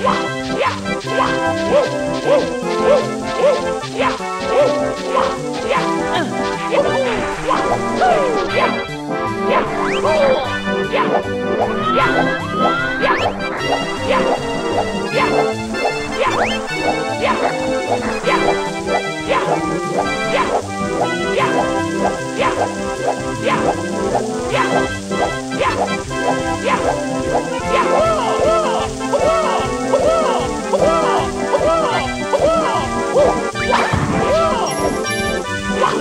Yeah!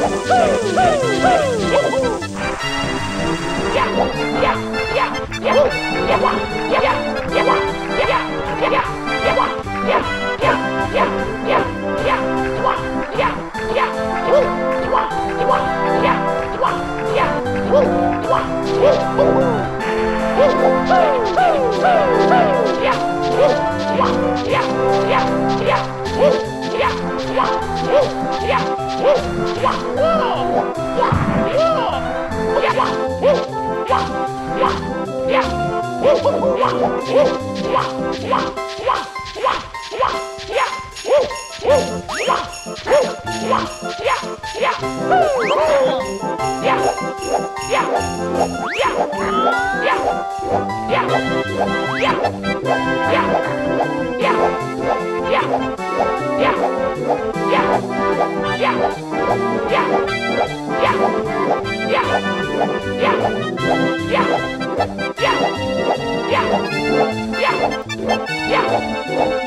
四四四。Yeah! Yeah!